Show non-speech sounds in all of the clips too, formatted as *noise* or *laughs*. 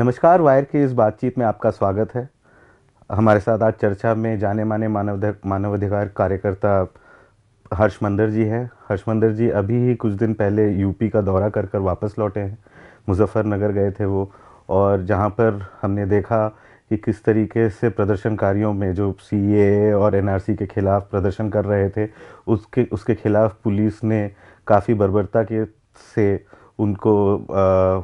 नमस्कार, वायर की इस बातचीत में आपका स्वागत है। हमारे साथ आज चर्चा में जाने माने मानव मानवाधिकार कार्यकर्ता हर्ष मंदर जी हैं। हर्ष मंदर जी, अभी ही कुछ दिन पहले यूपी का दौरा कर कर वापस लौटे हैं। मुजफ्फरनगर गए थे वो, और जहाँ पर हमने देखा कि किस तरीके से प्रदर्शनकारियों में जो सी और एनआरसी के खिलाफ प्रदर्शन कर रहे थे, उसके उसके खिलाफ पुलिस ने काफ़ी बर्बरता के से उनको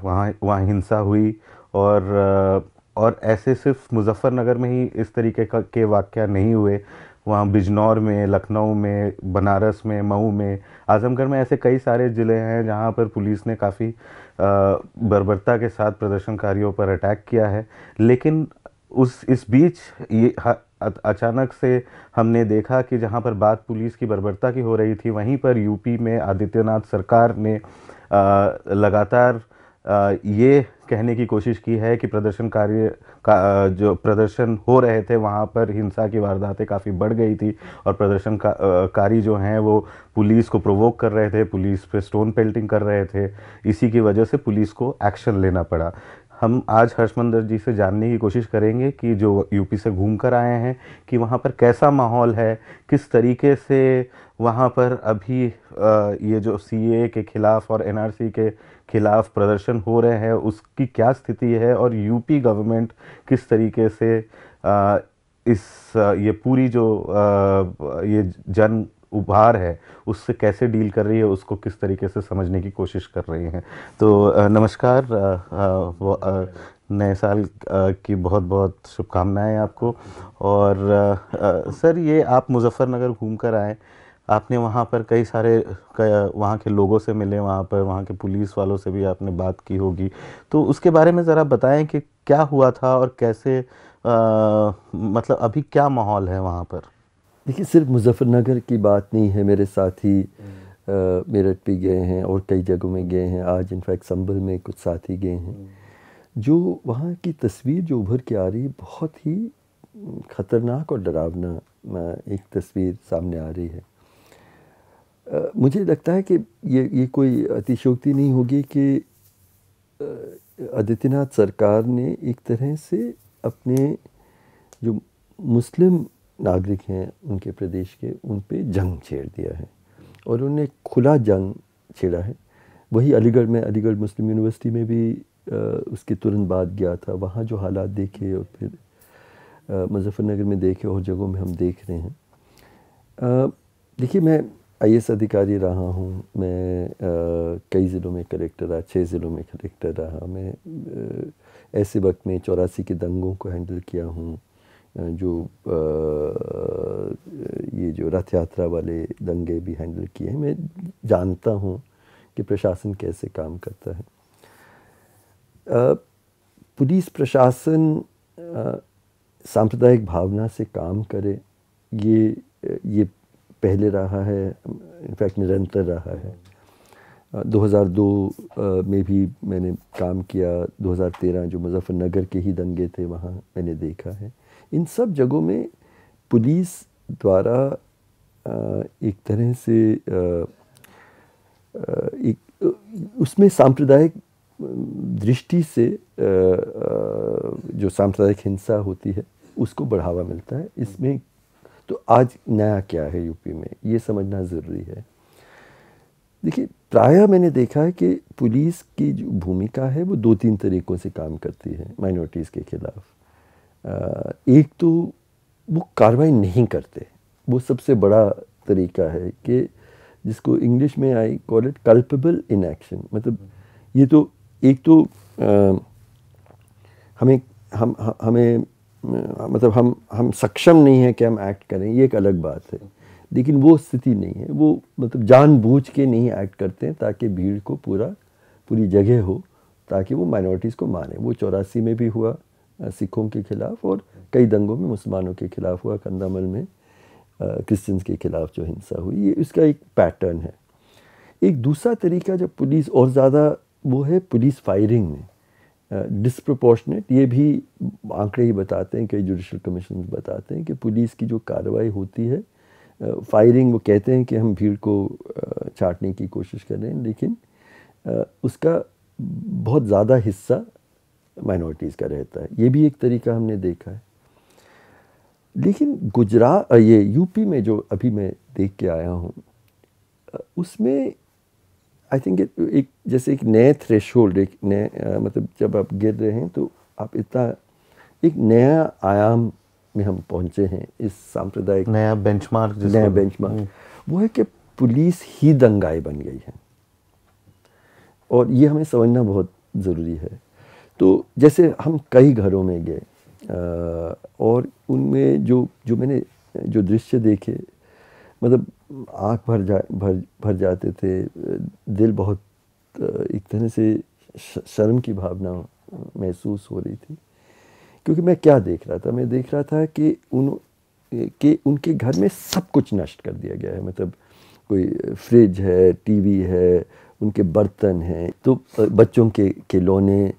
वहाँ वहाँ हिंसा हुई और और ऐसे सिर्फ़ मुजफ्फ़रनगर में ही इस तरीके का, के वाक़ नहीं हुए। वहाँ बिजनौर में, लखनऊ में, बनारस में, मऊ में, आज़मगढ़ में ऐसे कई सारे ज़िले हैं जहाँ पर पुलिस ने काफ़ी बर्बरता के साथ प्रदर्शनकारियों पर अटैक किया है। लेकिन उस, इस बीच ये अचानक से हमने देखा कि जहाँ पर बात पुलिस की बर्बरता की हो रही थी, वहीं पर यूपी में आदित्यनाथ सरकार ने लगातार ये कहने की कोशिश की है कि प्रदर्शनकारी का जो प्रदर्शन हो रहे थे, वहाँ पर हिंसा की वारदातें काफ़ी बढ़ गई थी और प्रदर्शनकारी जो हैं वो पुलिस को प्रोवोक कर रहे थे, पुलिस पे स्टोन पेल्टिंग कर रहे थे। इसी की वजह से पुलिस को एक्शन लेना पड़ा। हम आज हर्षमंदर जी से जानने की कोशिश करेंगे कि जो यूपी से घूम कर आए हैं, कि वहाँ पर कैसा माहौल है, किस तरीके से वहाँ पर अभी ये जो सीए के ख़िलाफ़ और एनआरसी के खिलाफ प्रदर्शन हो रहे हैं उसकी क्या स्थिति है और यूपी गवर्नमेंट किस तरीके से आ, इस ये पूरी जो आ, ये जन उभार है उससे कैसे डील कर रही है उसको किस तरीके से समझने की कोशिश कर रही हैं। तो नमस्कार नए साल की बहुत बहुत शुभकामनाएँ आपको। और सर ये आप मुजफ्फ़रनगर घूम कर आए आपने वहाँ पर कई सारे वहाँ के लोगों से मिले वहाँ पर वहाँ के पुलिस वालों से भी आपने बात की होगी। तो उसके बारे में ज़रा बताएँ कि क्या हुआ था और कैसे आ, मतलब अभी क्या माहौल है वहाँ पर? देखिए सिर्फ़ मुजफ्फरनगर की बात नहीं है। मेरे साथी मेरठ भी गए हैं और कई जगहों में गए हैं। आज इनफैक्ट संभल में कुछ साथी गए हैं। जो वहाँ की तस्वीर जो उभर के आ रही है बहुत ही ख़तरनाक और डरावना एक तस्वीर सामने आ रही है। मुझे लगता है कि ये ये कोई अतिशोक्ति नहीं होगी कि आदित्यनाथ सरकार ने एक तरह से अपने जो मुस्लिम नागरिक हैं उनके प्रदेश के उन पे जंग छेड़ दिया है और उन्हें खुला जंग छेड़ा है। वही अलीगढ़ में अलीगढ़ मुस्लिम यूनिवर्सिटी में भी आ, उसके तुरंत बाद गया था। वहाँ जो हालात देखे और फिर मुजफ्फरनगर में देखे और जगहों में हम देख रहे हैं। देखिए मैं आई अधिकारी रहा हूँ मैं आ, कई ज़िलों में कलेक्टर रहा छः ज़िलों में कलेक्टर रहा। मैं आ, ऐसे वक्त में चौरासी के दंगों को हैंडल किया हूँ जो आ, ये जो रथ यात्रा वाले दंगे भी हैंडल किए हैं। मैं जानता हूँ कि प्रशासन कैसे काम करता है। पुलिस प्रशासन सांप्रदायिक भावना से काम करे ये ये पहले रहा है, इनफैक्ट निरंतर रहा है। 2002 में भी मैंने काम किया। 2013 जो मुजफ्फरनगर के ही दंगे थे, वहाँ मैंने देखा है। इन सब जगहों में पुलिस द्वारा एक तरह से एक उसमें सांप्रदायिक दृष्टि से जो सांप्रदायिक हिंसा होती है, उसको बढ़ावा मिलता है। इसमें तो आज नया क्या है यूपी में? ये समझना ज़रूरी है। देखिए प्रायः मैंने देखा है कि पुलिस की जो भूमिका है वो दो तीन तरीक़ों से काम करती है माइनॉरिटीज़ के ख़िलाफ़। एक तो वो कार्रवाई नहीं करते। वो सबसे बड़ा तरीका है कि जिसको इंग्लिश में I call it culpable in action मतलब ये तो एक तो आ, हमें हम हमें मतलब हम हम सक्षम नहीं हैं कि हम एक्ट करें, ये एक अलग बात है। लेकिन वो स्थिति नहीं है, वो मतलब जानबूझ के नहीं एक्ट करते हैं ताकि भीड़ को पूरा, पूरी जगह हो, ताकि वो माइनॉरिटीज़ को माने वो चौरासी में भी हुआ सिखों के ख़िलाफ़ और कई दंगों में मुसलमानों के ख़िलाफ़ हुआ, कंदामल में क्रिश्चियंस के ख़िलाफ़ जो हिंसा हुई, ये इसका एक पैटर्न है। एक दूसरा तरीका जब पुलिस और ज़्यादा वो है, पुलिस फायरिंग में। डिसप्रपोर्शनेट ये भी आंकड़े ही बताते हैं, कई जुडिशल कमीशन बताते हैं कि पुलिस की जो कार्रवाई होती है फायरिंग वो कहते हैं कि हम भीड़ को छाटने की कोशिश कर रहे हैं, लेकिन उसका बहुत ज़्यादा हिस्सा माइनॉरिटीज़ का रहता है। ये भी एक तरीका हमने देखा है। लेकिन गुजरात ये यूपी में जो अभी मैं देख के आया हूँ उसमें आई थिंक एक जैसे एक नए थ्रेश एक नए मतलब जब आप गिर रहे हैं तो आप इतना एक नया आयाम में हम पहुँचे हैं इस सांप्रदायिक नया बेंचमार्क नया बेंचमार्क वो है कि पुलिस ही दंगाई बन गई है। और ये हमें समझना बहुत ज़रूरी है। तो जैसे हम कई घरों में गए और उनमें जो जो मैंने जो दृश्य देखे मतलब आँख भर जा, भर भर जाते थे, दिल बहुत, एक तरह से शर्म की भावना महसूस हो रही थी। क्योंकि मैं क्या देख रहा था? मैं देख रहा था कि उन, कि उनके घर में सब कुछ नष्ट कर दिया गया है। मतलब कोई फ्रिज है, टीवी है, उनके बर्तन हैं तो बच्चों के खिलौने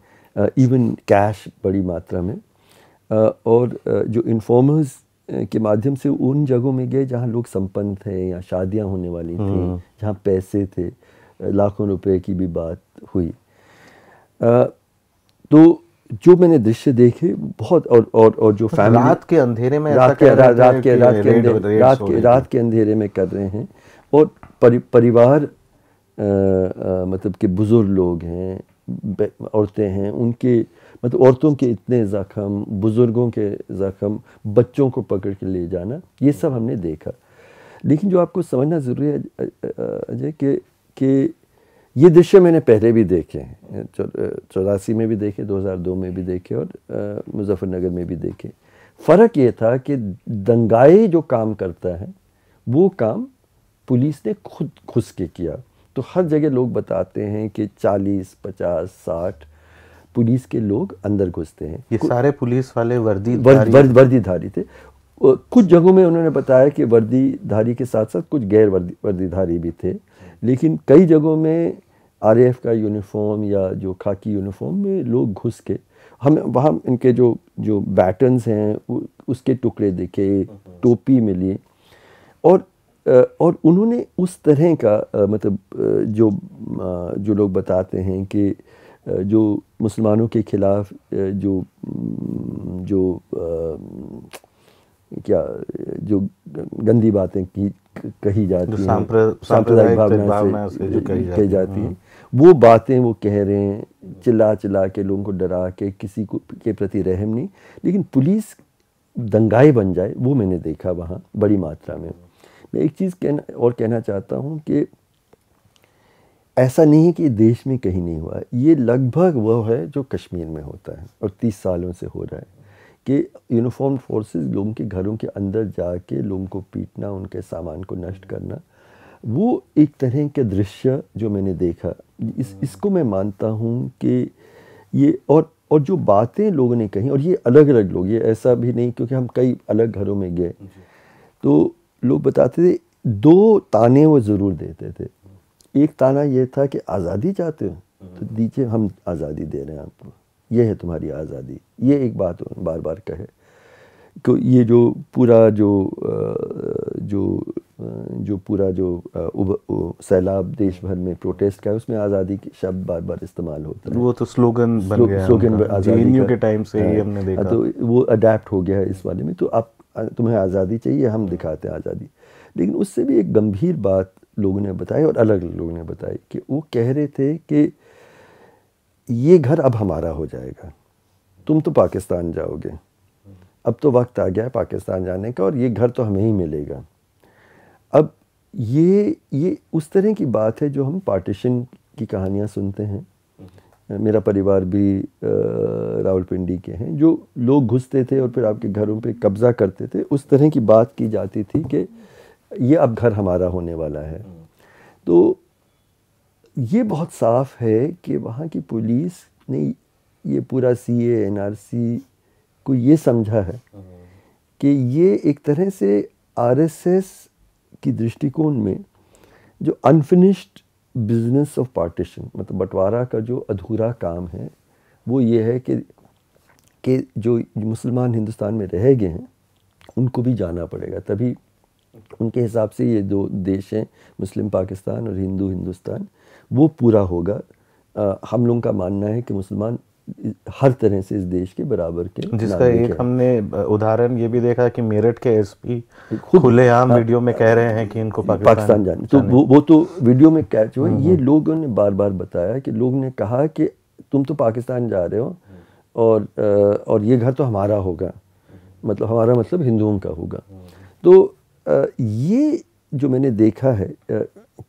इवन कैश बड़ी मात्रा में। और जो इन्फॉर्मर्स के माध्यम से उन जगहों में गए जहाँ लोग संपन्न थे या शादियाँ होने वाली थी हम्म। जहाँ पैसे थे लाखों रुपए की भी बात हुई आ, तो जो मैंने दृश्य देखे बहुत और और और जो फैमिली रात के अंधेरे में रात के रात रात के रात के रात के रात के अंधेरे में कर रहे हैं और परि, परिवार मतलब के बुज़ुर्ग लोग हैं औरतें हैं उनके मतलब औरतों के इतने ज़ख़म बुज़ुर्गों के ज़ख़म बच्चों को पकड़ के ले जाना ये सब हमने देखा। लेकिन जो आपको समझना ज़रूरी है अजय कि कि ये दृश्य मैंने पहले भी देखे हैं चौरासी में भी देखे 2002 में भी देखे और मुजफ्फरनगर में भी देखे। फ़र्क ये था कि दंगाई जो काम करता है वो काम पुलिस ने खुद घुस के किया। तो हर जगह लोग बताते हैं कि 40, 50, 60 पुलिस के लोग अंदर घुसते हैं। ये सारे पुलिस वाले वर्दी वर्द, वर्द, वर्दीधारी थे। कुछ जगहों में उन्होंने बताया कि वर्दीधारी के साथ साथ कुछ गैर वर्दी वर्दीधारी भी थे। लेकिन कई जगहों में आरएएफ का यूनिफॉर्म या जो खाकी यूनिफॉर्म में लोग घुस के हम वहाँ इनके जो जो बैटन्स हैं उसके टुकड़े देखे टोपी मिली। और और उन्होंने उस तरह का मतलब जो जो लोग बताते हैं कि जो मुसलमानों के खिलाफ जो जो क्या जो गंदी बातें की कही जाती हैं सांप्रदायिक भावना से, जो कही जाती, जाती हैं। वो बातें वो कह रहे हैं चिल्ला चिल्ला के लोगों को डरा के किसी को के प्रति रहम नहीं। लेकिन पुलिस दंगाई बन जाए वो मैंने देखा वहाँ बड़ी मात्रा में। मैं एक चीज़ कहना और कहना चाहता हूँ कि ऐसा नहीं है कि देश में कहीं नहीं हुआ। ये लगभग वह है जो कश्मीर में होता है और तीस सालों से हो रहा है कि यूनिफॉर्म फोर्सेस लोगों के घरों के अंदर जाके लोगों को पीटना उनके सामान को नष्ट करना वो एक तरह के दृश्य जो मैंने देखा। इस इसको मैं मानता हूँ कि ये और और जो बातें लोगों ने कही और ये अलग अलग लोग ये ऐसा भी नहीं क्योंकि हम कई अलग घरों में गए। तो लोग बताते थे दो ताने वो ज़रूर देते थे। एक ताना ये था कि आज़ादी चाहते हो तो दीजिए हम आज़ादी दे रहे हैं आपको। ये है तुम्हारी आज़ादी। ये एक बात बार बार कहे। तो ये जो पूरा जो जो जो पूरा जो सैलाब देश भर में प्रोटेस्ट का है उसमें आज़ादी के शब्द बार बार इस्तेमाल होता है। वो तो स्लोगन बन गया स्लोगन आज़ादी के टाइम से ही हाँ। हमने देखा। तो वो अडेप्ट हो गया है इस वाले में। तो आप तुम्हें आज़ादी चाहिए हम दिखाते हैं आज़ादी। लेकिन उससे भी एक गंभीर बात लोगों ने बताई और अलग लोगों ने बताई कि वो कह रहे थे कि ये घर अब हमारा हो जाएगा। तुम तो पाकिस्तान जाओगे। अब तो वक्त आ गया है पाकिस्तान जाने का और ये घर तो हमें ही मिलेगा। अब ये ये उस तरह की बात है जो हम पार्टीशन की कहानियाँ सुनते हैं। मेरा परिवार भी रावलपिंडी के हैं, जो लोग घुसते थे और फिर आपके घरों पे कब्ज़ा करते थे, उस तरह की बात की जाती थी कि ये अब घर हमारा होने वाला है। तो ये बहुत साफ़ है कि वहाँ की पुलिस ने ये पूरा सी ए एन आर सी को ये समझा है कि ये एक तरह से आर एस एस की दृष्टिकोण में जो अनफिनिश्ड बिज़नेस ऑफ़ पार्टीशन मतलब बंटवारा का जो अधूरा काम है वो ये है कि कि जो मुसलमान हिंदुस्तान में रह गए हैं उनको भी जाना पड़ेगा। तभी उनके हिसाब से ये दो देश हैं मुस्लिम पाकिस्तान और हिंदू हिंदुस्तान। वो पूरा होगा। आ, हम लोगों का मानना है कि मुसलमान हर तरह से इस देश के बराबर के जिसका एक हमने उदाहरण ये भी देखा कि मेरठ के एसपी खुलेआम वीडियो में कह रहे हैं कि इनको पाकिस्तान पाकिस्तान जाने। तो वो वो तो वीडियो में कैच हुआ ये लोगों ने बार बार बताया कि लोग ने कहा कि तुम तो पाकिस्तान जा रहे हो और और ये घर तो हमारा होगा। मतलब हमारा मतलब हिंदुओं का होगा। तो अ, ये जो मैंने देखा है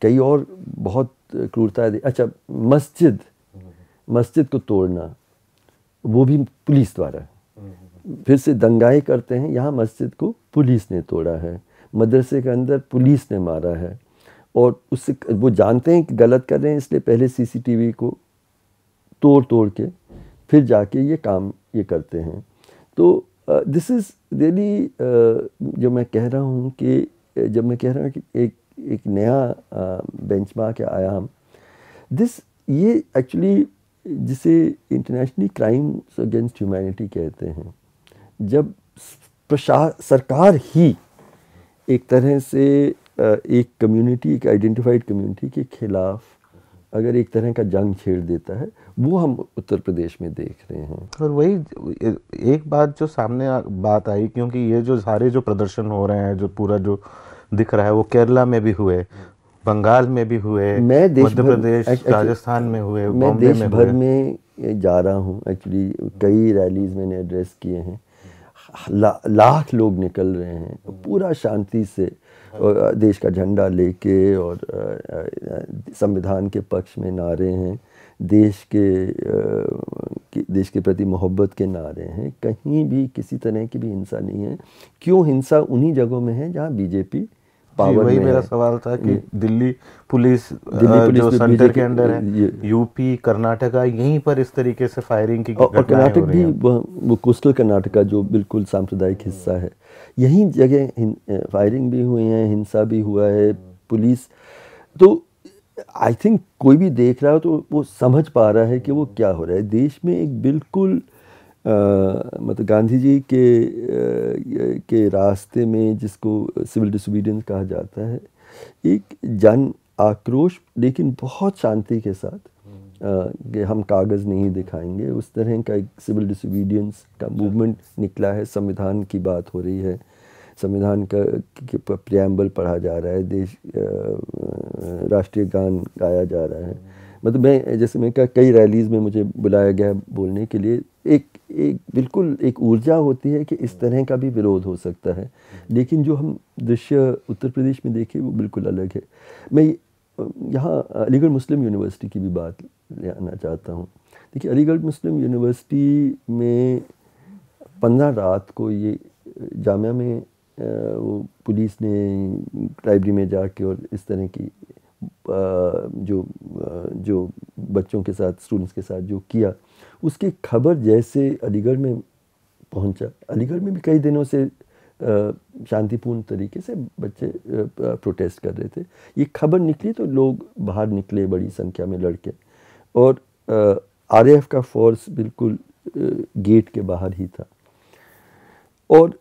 कई और बहुत क्रूरता अच्छा मस्जिद मस्जिद को तोड़ना, वो भी पुलिस द्वारा फिर से दंगाई करते हैं, यहाँ मस्जिद को पुलिस ने तोड़ा है, मदरसे के अंदर पुलिस ने मारा है, और उससे वो जानते हैं कि गलत कर रहे हैं, इसलिए पहले सीसीटीवी को तोड़ तोड़ के फिर जाके ये काम, ये करते हैं। तो दिस इज़ रियली जो मैं कह रहा हूँ कि जब मैं कह रहा हूँ कि एक एक नया बेंचमार्क है आयाम दिस ये एक्चुअली जिसे इंटरनेशनली क्राइम्स अगेंस्ट ह्यूमैनिटी कहते हैं, जब प्रशा, सरकार ही एक तरह से एक कम्युनिटी एक आइडेंटिफाइड कम्युनिटी के खिलाफ अगर एक तरह का जंग छेड़ देता है वो हम उत्तर प्रदेश में देख रहे हैं। और वही एक बात जो सामने बात आई क्योंकि ये जो सारे जो प्रदर्शन हो रहे हैं जो पूरा जो दिख रहा है वो केरला में भी हुए बंगाल में भी हुए मैं देश मध्य प्रदेश राजस्थान में हुए मैं देश में भर में जा रहा हूँ। एक्चुअली कई रैलीज मैंने एड्रेस किए हैं। ला, लाख लोग निकल रहे हैं। पूरा शांति से देश का झंडा लेके और संविधान के पक्ष में नारे हैं, देश के देश के प्रति मोहब्बत के नारे हैं। कहीं भी किसी तरह की भी हिंसा नहीं है। क्यों हिंसा उन्हीं जगहों में है जहाँ बीजेपी पावर वही मेरा सवाल था कि दिल्ली पुलिस दिल्ली पुलिस जो सेंटर के अंडर है यूपी कर्नाटका यहीं पर इस तरीके से फायरिंग की और, कर्नाटक भी वो कोस्टल कर्नाटका जो बिल्कुल सांप्रदायिक हिस्सा है। यहीं जगह फायरिंग भी हुई है हिंसा भी हुआ है पुलिस। तो आई थिंक कोई भी देख रहा हो तो वो समझ पा रहा है कि वो क्या हो रहा है। देश में एक बिल्कुल मतलब गांधी जी के अ, के रास्ते में जिसको सिविल डिसोबीडियंस कहा जाता है एक जन आक्रोश लेकिन बहुत शांति के साथ अ, कि हम कागज़ नहीं दिखाएँगे। उस तरह का एक सिविल डिसोबीडियंस का मूवमेंट निकला है। संविधान की बात हो रही है। संविधान का प्रियम्बल पढ़ा जा रहा है। देश राष्ट्रीय गान गाया जा रहा है। मतलब मैं जैसे मैं कहा कई रैलीज़ में मुझे बुलाया गया बोलने के लिए। एक एक बिल्कुल एक ऊर्जा होती है कि इस तरह का भी विरोध हो सकता है। लेकिन जो हम दृश्य उत्तर प्रदेश में देखे वो बिल्कुल अलग है। मैं यहाँ अलीगढ़ मुस्लिम यूनिवर्सिटी की भी बात ले आना चाहता हूँ। देखिए अलीगढ़ मुस्लिम यूनिवर्सिटी में पंद्रह रात को ये जामिया में वो पुलिस ने लाइब्रेरी में जाके और इस तरह की जो जो बच्चों के साथ स्टूडेंट्स के साथ जो किया उसकी खबर जैसे अलीगढ़ में पहुँचा। अलीगढ़ में भी कई दिनों से शांतिपूर्ण तरीके से बच्चे प्रोटेस्ट कर रहे थे। ये खबर निकली तो लोग बाहर निकले, बड़ी संख्या में लड़के। और आरएएफ का फोर्स बिल्कुल गेट के बाहर ही था। और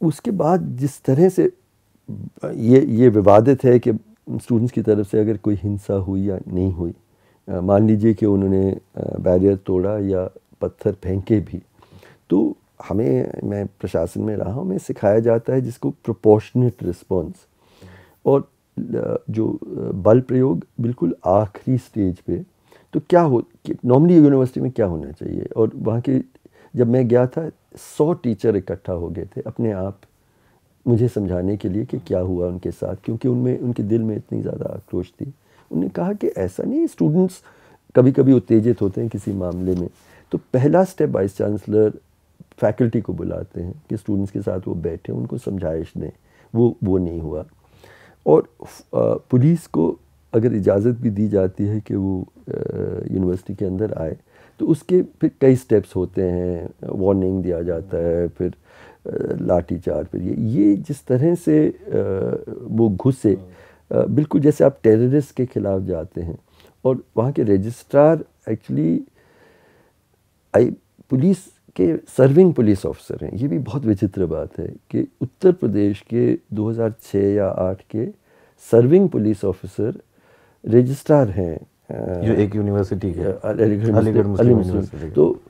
उसके बाद जिस तरह से ये ये विवादित है कि स्टूडेंट्स की तरफ़ से अगर कोई हिंसा हुई या नहीं हुई मान लीजिए कि उन्होंने बैरियर तोड़ा या पत्थर फेंके भी तो हमें, मैं प्रशासन में रहा हूँ, हमें सिखाया जाता है जिसको प्रोपोर्शनेट रिस्पॉन्स और जो बल प्रयोग बिल्कुल आखिरी स्टेज पे तो क्या हो नॉर्मली यूनिवर्सिटी में क्या होना चाहिए? और वहाँ के, जब मैं गया था, सौ टीचर इकट्ठा हो गए थे अपने आप, मुझे समझाने के लिए कि क्या हुआ उनके साथ, क्योंकि उनमें, उनके दिल में इतनी ज़्यादा आक्रोश थी। उन्होंने कहा कि ऐसा नहीं स्टूडेंट्स कभी कभी उत्तेजित होते हैं किसी मामले में। तो पहला स्टेप वाइस चांसलर फैकल्टी को बुलाते हैं कि स्टूडेंट्स के साथ वो बैठे, उनको समझाइश दें। वो वो नहीं हुआ। और पुलिस को अगर इजाज़त भी दी जाती है कि वो यूनिवर्सिटी के अंदर आए तो उसके फिर कई स्टेप्स होते हैं। वार्निंग दिया जाता है, फिर लाठी चार्ज फिर ये ये जिस तरह से वो घुसे बिल्कुल जैसे आप टेररिस्ट के खिलाफ जाते हैं और वहाँ के रजिस्ट्रार एक्चुअली आई पुलिस के सर्विंग पुलिस ऑफिसर हैं। ये भी बहुत विचित्र बात है कि उत्तर प्रदेश के 2006 या 8 के सर्विंग पुलिस ऑफिसर रजिस्ट्रार हैं जो एक यूनिवर्सिटी के। अलीगढ़ मुस्लिम-। तो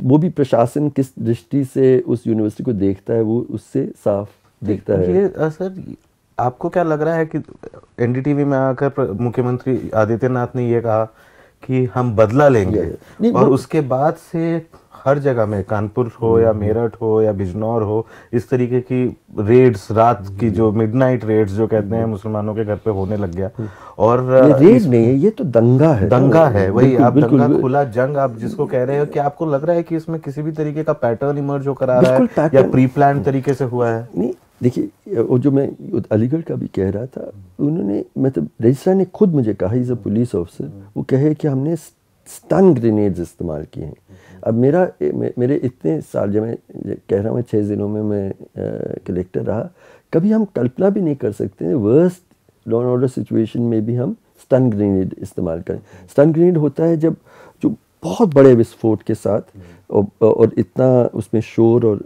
वो भी प्रशासन किस दृष्टि से उस यूनिवर्सिटी को देखता है वो उससे साफ़ दिखता है। ये सर आपको क्या लग रहा है कि एनडीटीवी में आकर मुख्यमंत्री आदित्यनाथ ने यह कहा कि हम बदला लेंगे? और उसके बाद से हर जगह में कानपुर हो या मेरठ हो या बिजनौर हो इस तरीके की रेड्स रात की जो मिडनाइट रेड्स जो कहते हैं मुसलमानों के घर पे होने लग गया। और ये रेड नहीं है ये तो दंगा है। दंगा है वही आप दंगा खुला जंग आप जिसको कह रहे हो कि आपको लग रहा है कि इसमें किसी भी तरीके का पैटर्न इमर्ज होकर आ रहा है या प्री प्लान तरीके से हुआ है? नहीं देखिए, वो जो मैं अलीगढ़ का भी कह रहा था, उन्होंने मतलब रजिस्ट्रार ने खुद मुझे कहा इज़ अ पुलिस ऑफिसर वो कहे कि हमने स्टन ग्रेनेड्स इस्तेमाल किए हैं। अब मेरा मेरे इतने साल, जब मैं कह रहा हूँ छः दिनों में मैं कलेक्टर रहा, कभी हम कल्पना भी नहीं कर सकते worst law and order situation में भी हम स्टन ग्रेनेड इस्तेमाल करें। स्टन ग्रेनेड होता है जब बहुत बड़े विस्फोट के साथ और, और इतना उसमें शोर और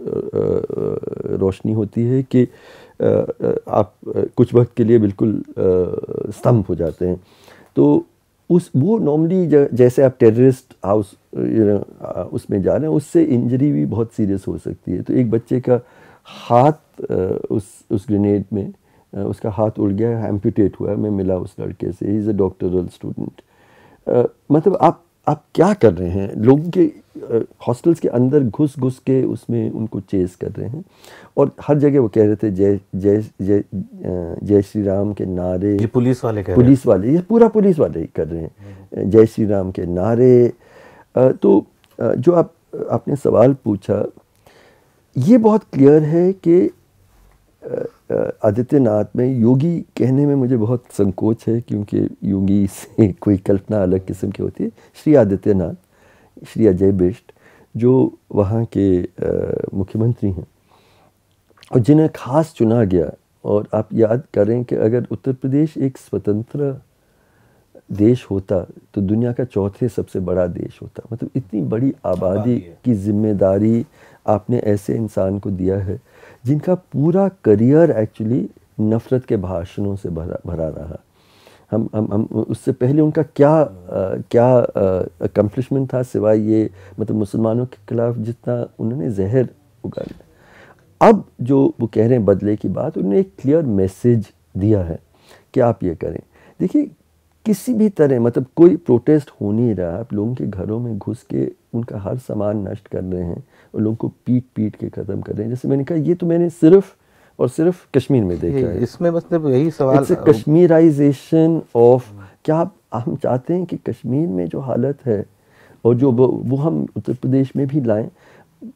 रोशनी होती है कि आप कुछ वक्त के लिए बिल्कुल स्तंभ हो जाते हैं। तो उस वो नॉर्मली जैसे आप टेररिस्ट हाउस उसमें जा रहे हैं उससे इंजरी भी बहुत सीरियस हो सकती है। तो एक बच्चे का हाथ उस उस ग्रेनेड में उसका हाथ उड़ गया एम्पूटेट हुआ है। मैं मिला उस लड़के से। He is a doctoral student मतलब आप आप क्या कर रहे हैं? लोगों के हॉस्टल्स के अंदर घुस घुस के उसमें उनको चेस कर रहे हैं। और हर जगह वो कह रहे थे जय जय जय जय श्री राम के नारे। ये पुलिस वाले कह रहे पुलिस वाले ये पूरा पुलिस वाले ही कर रहे हैं। जय श्री राम के नारे। तो जो आप आपने सवाल पूछा ये बहुत क्लियर है कि आदित्यनाथ में योगी कहने में मुझे बहुत संकोच है क्योंकि योगी से *laughs* कोई कल्पना अलग किस्म की होती है। श्री आदित्यनाथ श्री अजय बिष्ट जो वहाँ के मुख्यमंत्री हैं और जिन्हें खास चुना गया। और आप याद करें कि अगर उत्तर प्रदेश एक स्वतंत्र देश होता तो दुनिया का चौथे सबसे बड़ा देश होता। मतलब इतनी बड़ी आबादी की ज़िम्मेदारी आपने ऐसे इंसान को दिया है जिनका पूरा करियर एक्चुअली नफ़रत के भाषणों से भरा भरा रहा। हम हम हम उससे पहले उनका क्या अ, क्या अकम्पलिशमेंट था सिवाय ये मतलब मुसलमानों के खिलाफ जितना उन्होंने जहर उगाया? अब जो वो कह रहे हैं बदले की बात उन्होंने एक क्लियर मैसेज दिया है कि आप ये करें। देखिए किसी भी तरह मतलब कोई प्रोटेस्ट हो नहीं रहा। आप लोगों के घरों में घुस के उनका हर सामान नष्ट कर रहे हैं। और लोगों को पीट पीट के ख़त्म कर रहे हैं जैसे मैंने कहा ये तो मैंने सिर्फ़ और सिर्फ़ कश्मीर में देखा है। इसमें मतलब यही सवाल कश्मीराइजेशन ऑफ़ क्या आप हम चाहते हैं कि कश्मीर में जो हालत है और जो वो, हम उत्तर प्रदेश में भी लाएँ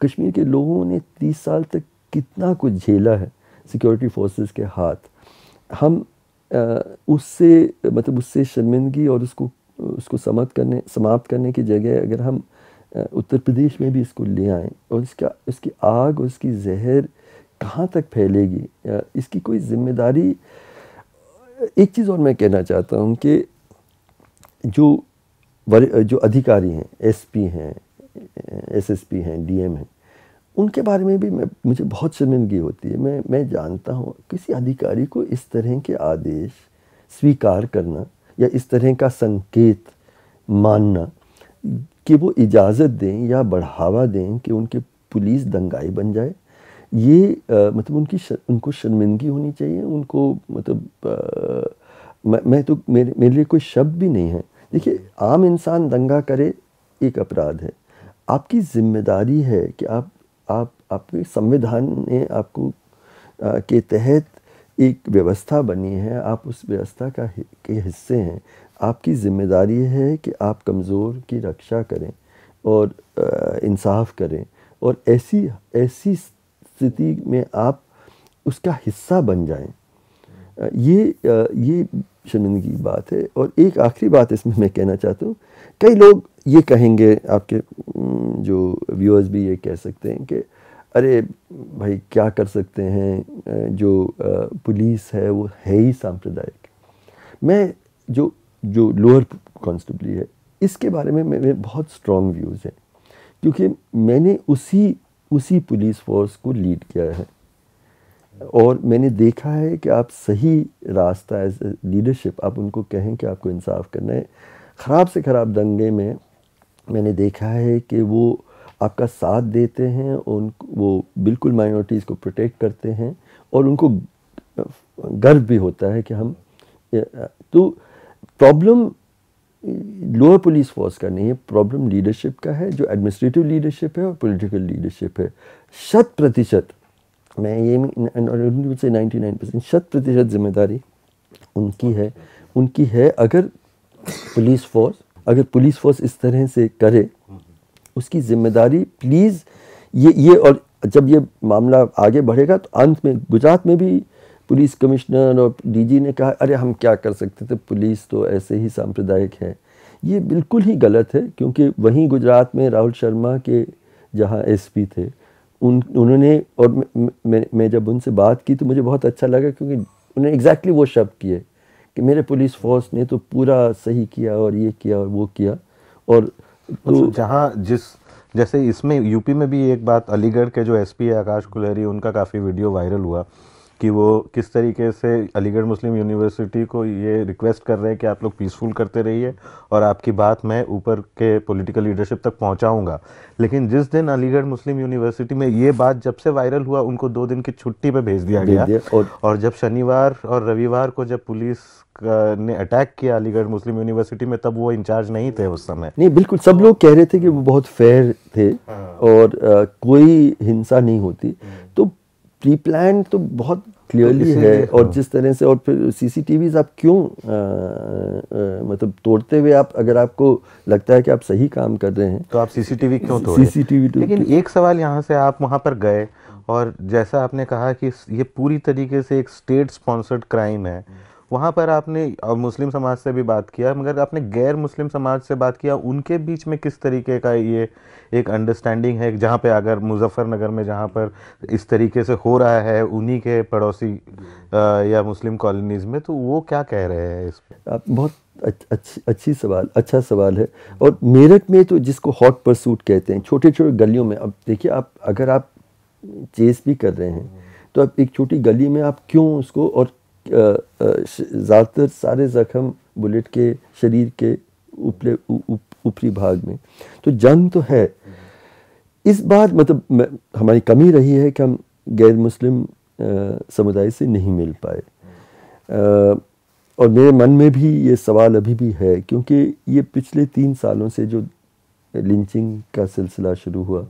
कश्मीर के लोगों ने तीस साल तक कितना कुछ झेला है सिक्योरिटी फोर्सेस के हाथ। हम उससे मतलब उससे शर्मिंदगी और उसको उसको समाप्त करने समाप्त करने की जगह अगर हम उत्तर प्रदेश में भी इसको ले आएँ और इसका, इसकी आग और इसकी जहर कहाँ तक फैलेगी? इसकी कोई ज़िम्मेदारी, एक चीज़ और मैं कहना चाहता हूँ कि जो जो अधिकारी हैं एसपी हैं एसएसपी हैं डीएम हैं, उनके बारे में भी मैं, मुझे बहुत शर्मिंदगी होती है। मैं मैं जानता हूँ किसी अधिकारी को इस तरह के आदेश स्वीकार करना या इस तरह का संकेत मानना कि वो इजाज़त दें या बढ़ावा दें कि उनके पुलिस दंगाई बन जाए। ये अ, मतलब उनकी शर, उनको शर्मिंदगी होनी चाहिए उनको मतलब अ, मैं, मैं तो मेरे मेरे लिए कोई शब्द भी नहीं है। देखिए आम इंसान दंगा करे एक अपराध है। आपकी ज़िम्मेदारी है कि आप आप आपके संविधान ने आपको अ, के तहत एक व्यवस्था बनी है आप उस व्यवस्था का के हिस्से हैं। आपकी ज़िम्मेदारी है कि आप कमज़ोर की रक्षा करें और इंसाफ करें। और ऐसी ऐसी स्थिति में आप उसका हिस्सा बन जाएँ। ये ये शर्मिंदगी बात है। और एक आखिरी बात इसमें मैं कहना चाहता हूँ, कई लोग ये कहेंगे आपके जो व्यूअर्स भी ये कह सकते हैं कि, अरे भाई क्या कर सकते हैं? जो पुलिस है वो है ही सांप्रदायिक। मैं जो जो लोअर कॉन्स्टेबली है, इसके बारे में मेरे बहुत स्ट्रॉन्ग व्यूज़ हैं। क्योंकि मैंने उसी उसी पुलिस फोर्स को लीड किया है। और मैंने देखा है कि आप सही रास्ता एज लीडरशिप आप उनको कहें कि आपको इंसाफ करना है। ख़राब से ख़राब दंगे में मैंने देखा है कि वो आपका साथ देते हैं, उन, वो बिल्कुल माइनॉरिटीज़ को प्रोटेक्ट करते हैं और उनको गर्व भी होता है कि हम तो प्रॉब्लम लोअर पुलिस फोर्स का नहीं है प्रॉब्लम लीडरशिप का है, जो एडमिनिस्ट्रेटिव लीडरशिप है और पॉलिटिकल लीडरशिप है। शत प्रतिशत, मैं ये नाइन्टी नाइन परसेंट शत प्रतिशत ज़िम्मेदारी उनकी है। उनकी है अगर पुलिस फोर्स अगर पुलिस फोर्स इस तरह से करे, उसकी ज़िम्मेदारी प्लीज़ ये ये और जब ये मामला आगे बढ़ेगा तो अंत में, गुजरात में भी पुलिस कमिश्नर और डीजी ने कहा अरे हम क्या कर सकते थे? पुलिस तो ऐसे ही सांप्रदायिक है। ये बिल्कुल ही गलत है क्योंकि वहीं गुजरात में राहुल शर्मा के जहाँ एसपी थे उन उन्होंने और मैं मैं जब उनसे बात की तो मुझे बहुत अच्छा लगा क्योंकि उन्होंने एग्जैक्टली वो शब्द किए कि मेरे पुलिस फोर्स ने तो पूरा सही किया और ये किया और वो किया और तो अच्छा, जहाँ जिस जैसे इसमें यूपी में भी एक बात अलीगढ़ के जो एसपी है आकाश कुलहरी उनका काफ़ी वीडियो वायरल हुआ। कि वो किस तरीके से अलीगढ़ मुस्लिम यूनिवर्सिटी को ये रिक्वेस्ट कर रहे हैं कि आप लोग पीसफुल करते रहिए और आपकी बात मैं ऊपर के पॉलिटिकल लीडरशिप तक पहुंचाऊँगा लेकिन जिस दिन अलीगढ़ मुस्लिम यूनिवर्सिटी में ये बात जब से वायरल हुआ उनको दो दिन की छुट्टी पे भेज दिया गया और, और जब शनिवार और रविवार को जब पुलिस ने अटैक किया अलीगढ़ मुस्लिम यूनिवर्सिटी में तब वो इंचार्ज नहीं थे उस समय नहीं बिल्कुल सब लोग कह रहे थे कि वो बहुत फेयर थे हाँ। और आ, कोई हिंसा नहीं होती हम्म। तो प्री प्लान तो बहुत क्लियरली है और हाँ। जिस तरह से और फिर सीसीटीवीज आप क्यों आ, आ, मतलब तोड़ते हुए आप अगर आपको लगता है कि आप सही काम कर रहे हैं तो आप सीसीटीवी क्यों तोड़े सीसीटीवी तो लेकिन एक सवाल यहाँ से आप वहाँ पर गए और जैसा आपने कहा कि ये पूरी तरीके से एक स्टेट स्पॉन्सर्ड क्राइम है वहाँ पर आपने मुस्लिम समाज से भी बात किया, मगर आपने गैर मुस्लिम समाज से बात किया, उनके बीच में किस तरीके का ये एक अंडरस्टैंडिंग है? जहाँ पे अगर मुजफ्फरनगर में जहाँ पर इस तरीके से हो रहा है, उन्हीं के पड़ोसी या मुस्लिम कॉलोनीज़ में तो वो क्या कह रहे हैं इस आप, बहुत अच्छी अच्छी सवाल अच्छा सवाल है। और मेरठ में तो जिसको हॉट परसूट कहते हैं छोटे छोटे गलियों में, अब देखिए आप, अगर आप चेस भी कर रहे हैं तो आप एक छोटी गली में आप क्यों उसको, और ज़्यादातर सारे ज़ख्म बुलेट के, शरीर के उपले ऊपरी भाग में। तो जंग तो है। इस बार मतलब हमारी कमी रही है कि हम गैर मुस्लिम समुदाय से नहीं मिल पाए। और मेरे मन में भी ये सवाल अभी भी है, क्योंकि ये पिछले तीन सालों से जो लिंचिंग का सिलसिला शुरू हुआ,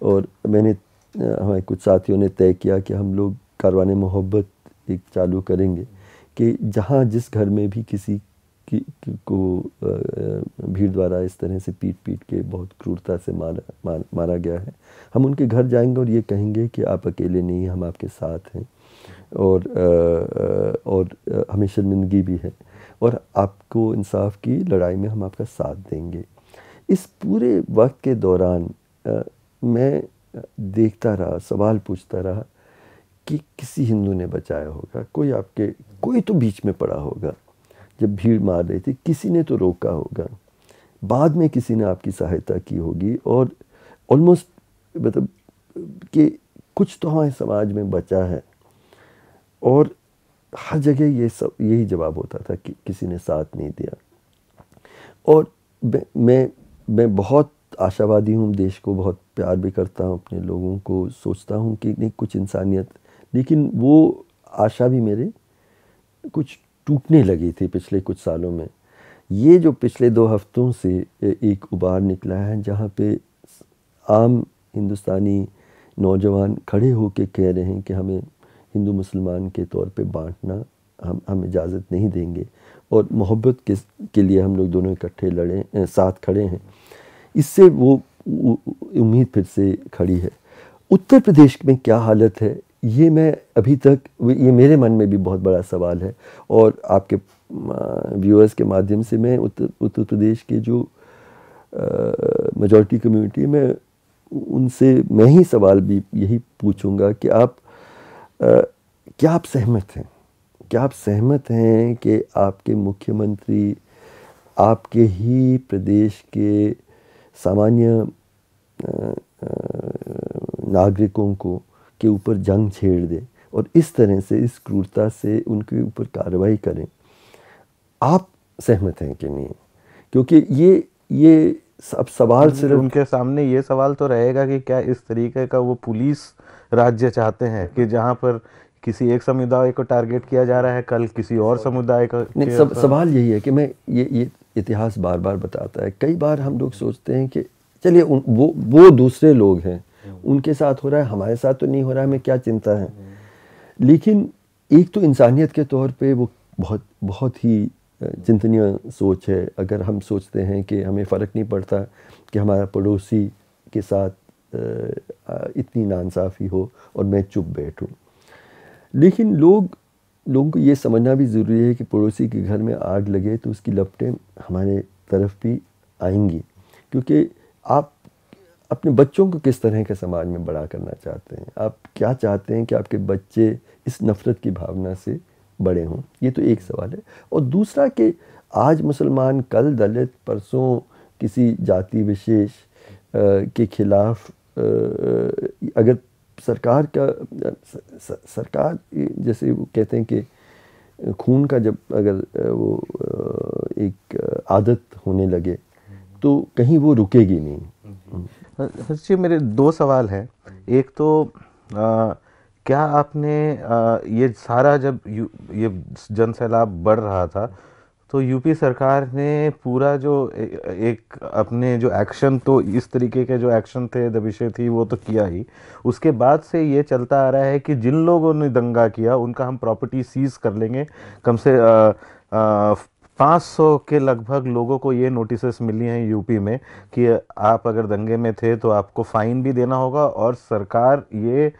और मैंने हमारे कुछ साथियों ने तय किया कि हम लोग कारवान मोहब्बत एक चालू करेंगे कि जहाँ जिस घर में भी किसी की, की भीड़ द्वारा इस तरह से पीट पीट के बहुत क्रूरता से मारा मार, मारा गया है हम उनके घर जाएँगे और ये कहेंगे कि आप अकेले नहीं हम आपके साथ हैं। और और हमें शर्मिंदगी भी है और आपको इंसाफ की लड़ाई में हम आपका साथ देंगे। इस पूरे वक्त के दौरान मैं देखता रहा सवाल पूछता रहा कि किसी हिंदू ने बचाया होगा, कोई आपके, कोई तो बीच में पड़ा होगा। जब भीड़ मार रही थी, किसी ने तो रोका होगा। बाद में किसी ने आपकी सहायता की होगी और ऑलमोस्ट मतलब कि कुछ तो हमारे समाज में बचा है। और हर जगह ये सब, यही जवाब होता था कि किसी ने साथ नहीं दिया। और मैं मैं बहुत आशावादी हूँ, देश को बहुत प्यार भी करता हूँ, अपने लोगों को सोचता हूँ कि नहीं, कुछ इंसानियत लेकिन वो आशा भी मेरे कुछ टूटने लगी थी पिछले कुछ सालों में। ये जो पिछले दो हफ्तों से एक उबार निकला है, जहाँ पे आम हिंदुस्तानी नौजवान खड़े होकर कह रहे हैं कि हमें हिंदू मुसलमान के तौर पे बांटना, हम हम इजाज़त नहीं देंगे और मोहब्बत के के लिए हम लोग दोनों इकट्ठे लड़े साथ खड़े हैं। इससे वो उम्मीद फिर से खड़ी है। उत्तर प्रदेश में क्या हालत है? ये मैं अभी तक ये मेरे मन में भी बहुत बड़ा सवाल है और आपके व्यूअर्स के माध्यम से मैं उत्तर उत्तर प्रदेश के जो मेजॉरिटी कम्युनिटी में उनसे मैं ही सवाल भी यही पूछूँगा कि आप आ, क्या आप सहमत हैं? क्या आप सहमत हैं कि आपके मुख्यमंत्री आपके ही प्रदेश के सामान्य नागरिकों को के ऊपर जंग छेड़ दें और इस तरह से इस क्रूरता से उनके ऊपर कार्रवाई करें। आप सहमत हैं कि नहीं? क्योंकि ये ये अब सवाल सिर्फ़ उनके सामने ये सवाल तो रहेगा कि क्या इस तरीके का वो पुलिस राज्य चाहते हैं कि जहाँ पर किसी एक समुदाय को टारगेट किया जा रहा है कल किसी और समुदाय का नहीं सब, सवाल यही है कि मैं ये ये इतिहास बार बार बताता है। कई बार हम लोग सोचते हैं कि चलिए वो वो दूसरे लोग हैं। उनके साथ हो रहा है, हमारे साथ तो नहीं हो रहा है, हमें क्या चिंता है? लेकिन एक तो इंसानियत के तौर पे वो बहुत बहुत ही चिंतनीय सोच है। अगर हम सोचते हैं कि हमें फ़र्क नहीं पड़ता कि हमारा पड़ोसी के साथ इतनी नाइंसाफ़ी हो और मैं चुप बैठूं। लेकिन लोग, लोगों को ये समझना भी ज़रूरी है कि पड़ोसी के घर में आग लगे तो उसकी लपटें हमारे तरफ़ भी आएँगी। क्योंकि आप अपने बच्चों को किस तरह के समाज में बड़ा करना चाहते हैं? आप क्या चाहते हैं कि आपके बच्चे इस नफ़रत की भावना से बड़े हों? ये तो एक सवाल है। और दूसरा कि आज मुसलमान कल दलित, परसों किसी जाति विशेष के खिलाफ अगर सरकार का सरकार जैसे वो कहते हैं कि खून का जब अगर वो एक आदत होने लगे तो कहीं वो रुकेगी नहीं। हर्ष जी मेरे दो सवाल हैं। एक तो आ, क्या आपने आ, ये सारा जब यू, ये जन सैलाब बढ़ रहा था तो यूपी सरकार ने पूरा जो ए, एक अपने जो एक्शन तो इस तरीके के जो एक्शन थे दबिशें थी वो तो किया ही। उसके बाद से ये चलता आ रहा है कि जिन लोगों ने दंगा किया उनका हम प्रॉपर्टी सीज कर लेंगे। कम से आ, आ, 500 के लगभग लोगों को ये नोटिस मिली हैं यूपी में कि आप अगर दंगे में थे तो आपको फाइन भी देना होगा और सरकार ये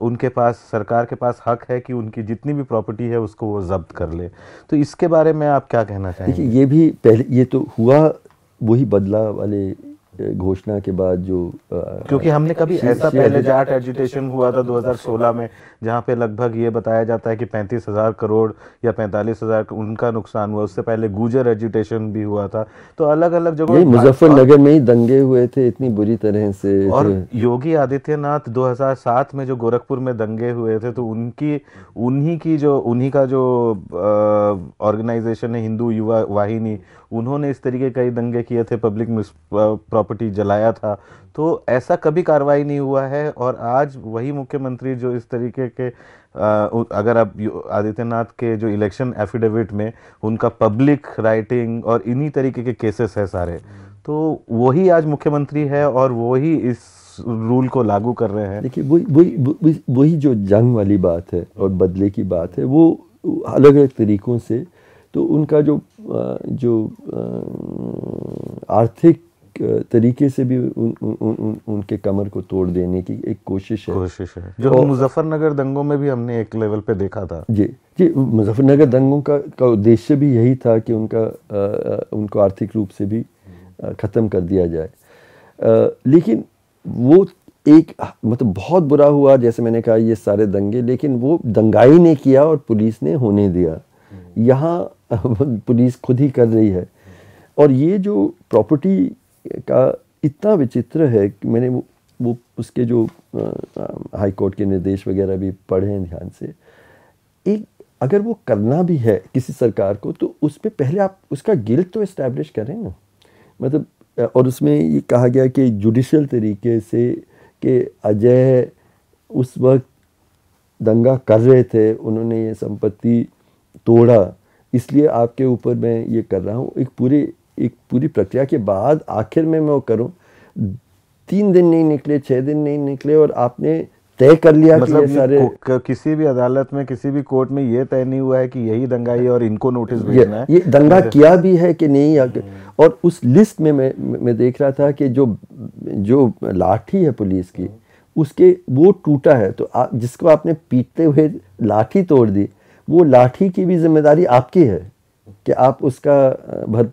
उनके पास सरकार के पास हक है कि उनकी जितनी भी प्रॉपर्टी है उसको वो जब्त कर ले। तो इसके बारे में आप क्या कहना चाहेंगे? देखिए ये भी पहले ये तो हुआ वही बदला वाले घोषणा के बाद जो अ, क्योंकि हमने कभी ऐसा पहले जाट एजुटेशन हुआ था 2016 में जहाँ पे लगभग ये बताया जाता है कि पैंतीस हज़ार करोड़ या पैंतालीस हज़ार उनका नुकसान हुआ। उससे पहले गुजर एजुटेशन भी हुआ था। तो अलग अलग जगहों मुजफ्फरनगर में ही दंगे हुए थे इतनी बुरी तरह से और योगी आदित्यनाथ 2007 में जो गोरखपुर में दंगे हुए थे तो उनकी उन्हीं की जो उन्हीं का जो ऑर्गेनाइजेशन है हिंदू युवा वाहिनी उन्होंने इस तरीके कई दंगे किए थे पब्लिक प्रॉपर्टी जलाया था। तो ऐसा कभी कार्रवाई नहीं हुआ है और आज वही मुख्यमंत्री जो इस तरीके के उ- अगर आप आदित्यनाथ के जो इलेक्शन एफिडेविट में उनका पब्लिक राइटिंग और इन्हीं तरीके के केसेस है सारे तो वही आज मुख्यमंत्री है और वही इस रूल को लागू कर रहे हैं। देखिए, वही वही वही जो जंग वाली बात है और बदले की बात है, वो अलग अलग तरीकों से तो उनका जो जो आर्थिक तरीके से भी उन, उन, उन, उन, उनके कमर को तोड़ देने की एक कोशिश है। कोशिश है। जो मुजफ्फरनगर दंगों में भी हमने एक लेवल पे देखा था। जी जी मुजफ्फरनगर दंगों का का उद्देश्य भी यही था कि उनका अ, उनको आर्थिक रूप से भी ख़त्म कर दिया जाए। अ, लेकिन वो एक मतलब बहुत बुरा हुआ जैसे मैंने कहा ये सारे दंगे लेकिन वो दंगाई ने किया और पुलिस ने होने दिया। यहाँ पुलिस खुद ही कर रही है। और ये जो प्रॉपर्टी का इतना विचित्र है कि मैंने वो, वो उसके जो हाई कोर्ट के निर्देश वगैरह भी पढ़े हैं ध्यान से। एक अगर वो करना भी है किसी सरकार को तो उस पर पहले आप उसका गिल्ट तो इस्टेब्लिश करें ना। मतलब और उसमें ये कहा गया कि जुडिशल तरीके से कि अजय उस वक्त दंगा कर रहे थे उन्होंने ये संपत्ति तोड़ा। इसलिए आपके ऊपर मैं ये कर रहा हूँ एक पूरी एक पूरी प्रक्रिया के बाद आखिर में मैं वो करूँ। तीन दिन नहीं निकले छः दिन नहीं निकले और आपने तय कर लिया मतलब ये ये सारे किसी भी अदालत में किसी भी कोर्ट में ये तय नहीं हुआ है कि यही दंगाई है और इनको नोटिस भेजना है। ये दंगा किया भी है कि नहीं या और उस लिस्ट में मैं मैं देख रहा था कि जो जो लाठी है पुलिस की उसके वो टूटा है। तो आप जिसको आपने पीटते हुए लाठी तोड़ दी वो लाठी की भी ज़िम्मेदारी आपकी है कि आप उसका भर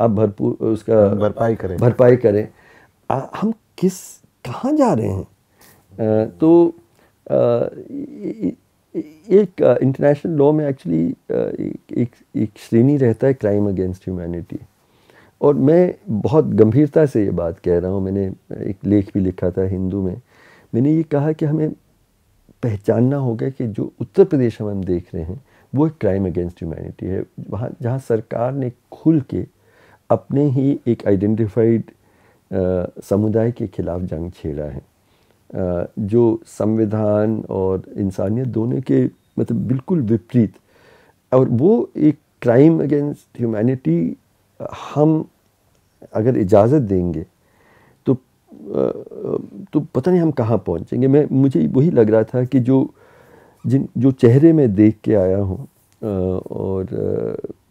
आप भरपूर उसका भरपाई करें। भरपाई करें। आ, हम किस कहाँ जा रहे हैं? अ, तो इ- एक इंटरनेशनल लॉ में एक्चुअली एक एक एक श्रेणी रहता है क्राइम अगेंस्ट ह्यूमैनिटी और मैं बहुत गंभीरता से ये बात कह रहा हूँ। मैंने एक लेख भी लिखा था हिंदू में। मैंने ये कहा कि हमें पहचानना होगा कि जो उत्तर प्रदेश हम हम देख रहे हैं वो एक क्राइम अगेंस्ट ह्यूमैनिटी है। वहाँ जहाँ सरकार ने खुल के अपने ही एक आइडेंटिफाइड समुदाय के खिलाफ जंग छेड़ा है। अ, जो संविधान और इंसानियत दोनों के मतलब बिल्कुल विपरीत और वो एक क्राइम अगेंस्ट ह्यूमैनिटी हम अगर इजाज़त देंगे तो पता नहीं हम कहाँ पहुँचेंगे। मैं मुझे वही लग रहा था कि जो जिन जो चेहरे में देख के आया हूँ और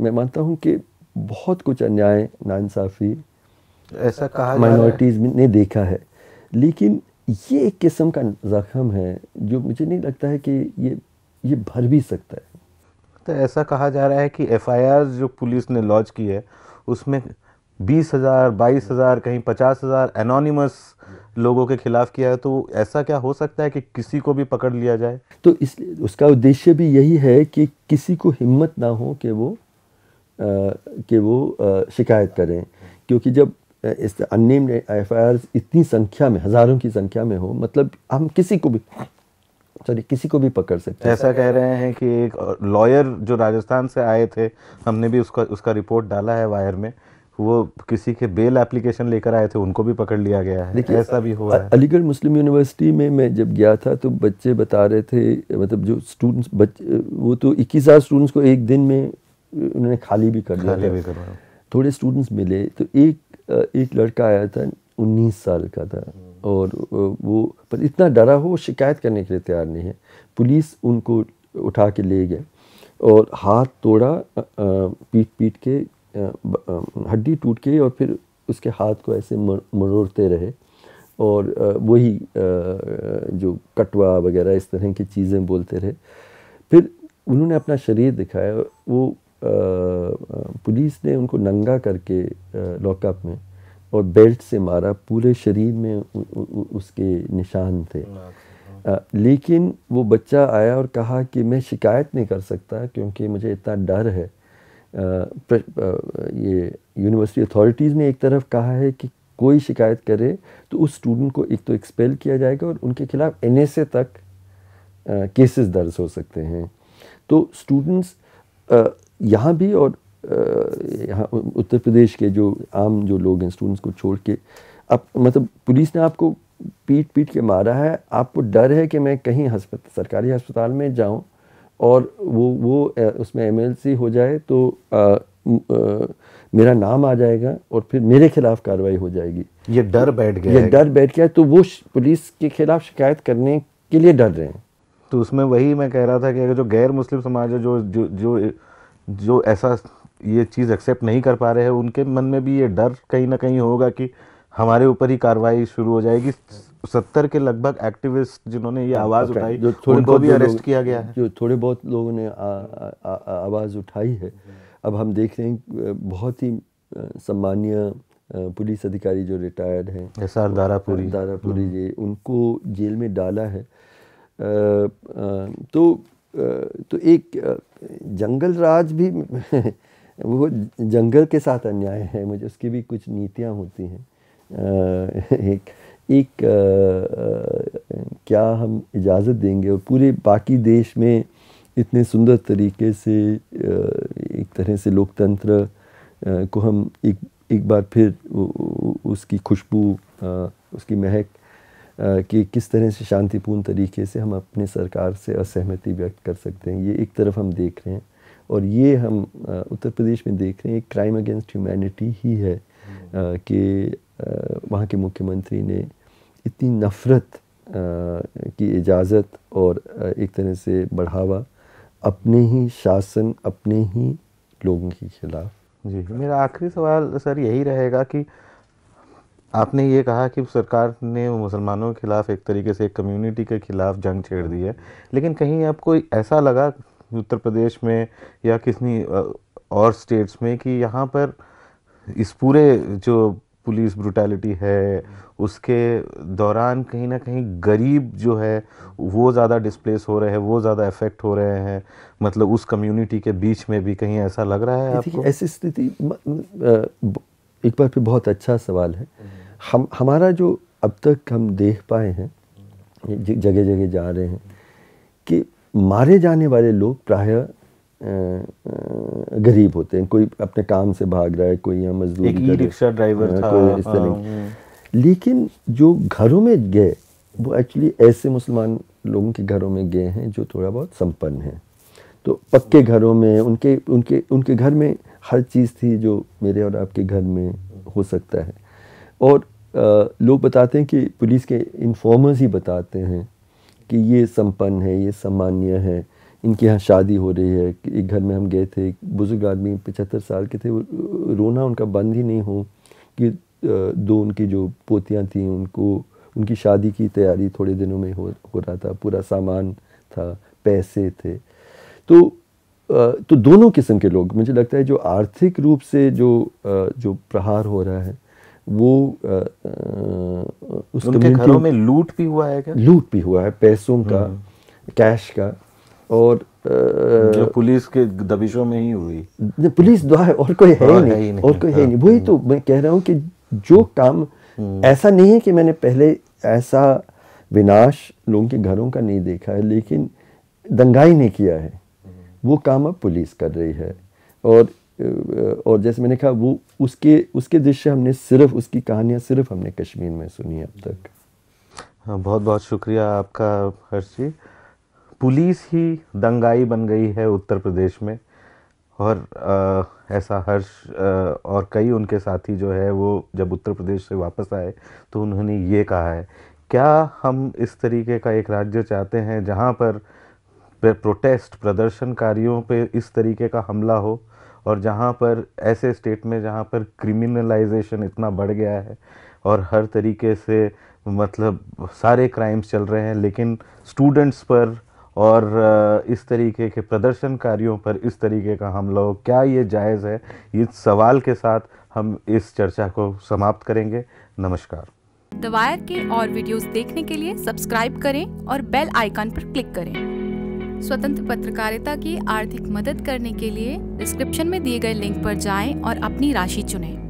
मैं मानता हूँ कि बहुत कुछ अन्याय नाइंसाफ़ी ऐसा कहा माइनॉरिटीज़ ने देखा है। लेकिन ये एक किस्म का ज़ख्म है जो मुझे नहीं लगता है कि ये ये भर भी सकता है। तो ऐसा कहा जा रहा है कि एफआईआर जो पुलिस ने लॉन्च की है उसमें बीस हज़ार बाईस हज़ार कहीं पचास हज़ार एनोनिमस लोगों के खिलाफ किया है तो ऐसा क्या हो सकता है कि किसी को भी पकड़ लिया जाए? तो इस उसका उद्देश्य भी यही है कि किसी को हिम्मत ना हो कि वो अ, कि वो अ, शिकायत करें। क्योंकि जब इस अननेम्ड एफ़ इतनी संख्या में हज़ारों की संख्या में हो मतलब हम किसी को भी सॉरी किसी को भी पकड़ सकते हैं। ऐसा कह रहे हैं कि एक लॉयर जो राजस्थान से आए थे हमने भी उसका उसका रिपोर्ट डाला है वायर में। वो किसी के बेल एप्लीकेशन लेकर आए थे उनको भी पकड़ लिया गया है। देखिए, ऐसा भी हुआ है। अलीगढ़ मुस्लिम यूनिवर्सिटी में मैं जब गया था तो बच्चे बता रहे थे मतलब जो स्टूडेंट्स बच्चे वो तो इक्कीस हज़ार स्टूडेंट्स को एक दिन में उन्होंने खाली भी कर दिया भी करवाओ। थोड़े स्टूडेंट्स मिले तो एक एक लड़का आया था उन्नीस साल का था। और वो पर इतना डरा हो वो शिकायत करने के लिए तैयार नहीं है। पुलिस उनको उठा के ले गए और हाथ तोड़ा पीट पीट के हड्डी टूट गई और फिर उसके हाथ को ऐसे मर- मरोड़ते रहे। और वही जो कटवा वगैरह इस तरह की चीज़ें बोलते रहे। फिर उन्होंने अपना शरीर दिखाया। वो पुलिस ने उनको नंगा करके लॉकअप में और बेल्ट से मारा। पूरे शरीर में उसके निशान थे। लेकिन वो बच्चा आया और कहा कि मैं शिकायत नहीं कर सकता क्योंकि मुझे इतना डर है। ये यूनिवर्सिटी अथॉरिटीज़ ने एक तरफ़ कहा है कि कोई शिकायत करे तो उस स्टूडेंट को एक तो एक्सपेल किया जाएगा और उनके खिलाफ एनएसए तक केसेस दर्ज हो सकते हैं। तो स्टूडेंट्स यहाँ भी और यहाँ उत्तर प्रदेश के जो आम जो लोग हैं स्टूडेंट्स को छोड़ के, अब मतलब पुलिस ने आपको पीट पीट के मारा है। आपको डर है कि मैं कहीं अस्पताल सरकारी अस्पताल में जाऊँ और वो वो उसमें एमएलसी हो जाए तो म- अ, मेरा नाम आ जाएगा और फिर मेरे खिलाफ कार्रवाई हो जाएगी। ये डर बैठ गया ये डर बैठ गया तो वो पुलिस के खिलाफ शिकायत करने के लिए डर रहे हैं। तो उसमें वही मैं कह रहा था कि अगर जो गैर मुस्लिम समाज है जो जो जो जो ऐसा ये चीज़ एक्सेप्ट नहीं कर पा रहे हैं उनके मन में भी ये डर कहीं ना कहीं होगा कि हमारे ऊपर ही कार्रवाई शुरू हो जाएगी। सत्तर के लगभग एक्टिविस्ट जिन्होंने ये आवाज़ उठाई जो थोड़े उनको बहुत भी अरेस्ट किया गया है। जो थोड़े बहुत लोगों ने आ- आ- आ- आ- आवाज़ उठाई है। अब हम देख रहे हैं बहुत ही सम्मानीय पुलिस अधिकारी जो रिटायर्ड हैं एस आर दारापुरी दारापुरी जी उनको जेल में डाला है। अ, अ, तो तो एक जंगल राज भी *laughs* वो जंगल के साथ अन्याय है मुझे उसकी भी कुछ नीतियाँ होती हैं। *laughs* एक एक अ, अ, क्या हम इजाज़त देंगे और पूरे बाकी देश में इतने सुंदर तरीके से अ, एक तरह से लोकतंत्र को हम एक एक बार फिर उसकी खुशबू उसकी महक कि किस तरह से शांतिपूर्ण तरीके से हम अपने सरकार से असहमति व्यक्त कर सकते हैं ये एक तरफ़ हम देख रहे हैं। और ये हम उत्तर प्रदेश में देख रहे हैं एक क्राइम अगेंस्ट ह्यूमैनिटी ही है कि अ, वहाँ के मुख्यमंत्री ने इतनी नफ़रत की इजाज़त और एक तरह से बढ़ावा अपने ही शासन, अपने ही लोगों के खिलाफ। जी, मेरा आखिरी सवाल सर यही रहेगा कि आपने ये कहा कि सरकार ने मुसलमानों के खिलाफ एक तरीके से एक कम्युनिटी के खिलाफ जंग छेड़ दी है। लेकिन कहीं आपको ऐसा लगा उत्तर प्रदेश में या किसी और स्टेट्स में कि यहाँ पर इस पूरे जो पुलिस ब्रुटैलिटी है उसके दौरान कहीं ना कहीं गरीब जो है वो ज़्यादा डिस्प्लेस हो रहे हैं वो ज़्यादा इफ़ेक्ट हो रहे हैं। मतलब उस कम्युनिटी के बीच में भी कहीं ऐसा लग रहा है आपको? ऐसी स्थिति एक बार फिर बहुत अच्छा सवाल है। हम हमारा जो अब तक हम देख पाए हैं जगह जगह जा रहे हैं कि मारे जाने वाले लोग प्रायः गरीब होते हैं। कोई अपने काम से भाग रहा है कोई यहाँ मजदूरी एक ई रिक्शा ड्राइवर हाँ, था कोई इस तरह हाँ, लेकिन जो घरों में गए वो एक्चुअली ऐसे मुसलमान लोगों के घरों में गए हैं जो थोड़ा बहुत संपन्न हैं। तो पक्के घरों में उनके उनके उनके घर में हर चीज़ थी जो मेरे और आपके घर में हो सकता है। और लोग बताते हैं कि पुलिस के इन्फॉर्मर्स ही बताते हैं कि ये संपन्न है ये सामान्य है। इनके यहाँ शादी हो रही है कि एक घर में हम गए थे एक बुज़ुर्ग आदमी पचहत्तर साल के थे वो रोना उनका बंद ही नहीं हो कि दो उनकी जो पोतियाँ थीं उनको उनकी शादी की तैयारी थोड़े दिनों में हो हो रहा था पूरा सामान था पैसे थे। तो तो दोनों किस्म के लोग मुझे लगता है जो आर्थिक रूप से जो जो प्रहार हो रहा है वो अ, उस उनके घरों में लूट भी हुआ है क्या? लूट भी हुआ है पैसों का कैश का। और अ, जो पुलिस के दबिशों में ही हुई। न- पुलिस द्वारा और कोई है और ही है ही नहीं। नहीं, और कोई है ही नहीं। वही तो मैं कह रहा हूँ कि जो काम ऐसा नहीं है कि मैंने पहले ऐसा विनाश लोगों के घरों का नहीं देखा है लेकिन दंगाई नहीं किया है। वो काम अब पुलिस कर रही है। और और जैसे मैंने कहा वो उसके उसके दृश्य हमने सिर्फ़ उसकी कहानियाँ सिर्फ़ हमने कश्मीर में सुनी अब तक। हाँ बहुत बहुत शुक्रिया आपका हर्ष। जी पुलिस ही दंगाई बन गई है उत्तर प्रदेश में। और ऐसा हर्ष अ, और कई उनके साथी जो है वो जब उत्तर प्रदेश से वापस आए तो उन्होंने ये कहा है क्या हम इस तरीके का एक राज्य चाहते हैं जहाँ पर प्रोटेस्ट प्रदर्शनकारियों पे इस तरीके का हमला हो और जहाँ पर ऐसे स्टेट में जहाँ पर क्रिमिनलाइजेशन इतना बढ़ गया है और हर तरीके से मतलब सारे क्राइम्स चल रहे हैं लेकिन स्टूडेंट्स पर और इस तरीके के प्रदर्शनकारियों पर इस तरीके का हमला हो, क्या ये जायज़ है? इस सवाल के साथ हम इस चर्चा को समाप्त करेंगे। नमस्कार। द वायर के और वीडियोस देखने के लिए सब्सक्राइब करें और बेल आइकन पर क्लिक करें। स्वतंत्र पत्रकारिता की आर्थिक मदद करने के लिए डिस्क्रिप्शन में दिए गए लिंक पर जाएँ और अपनी राशि चुनें।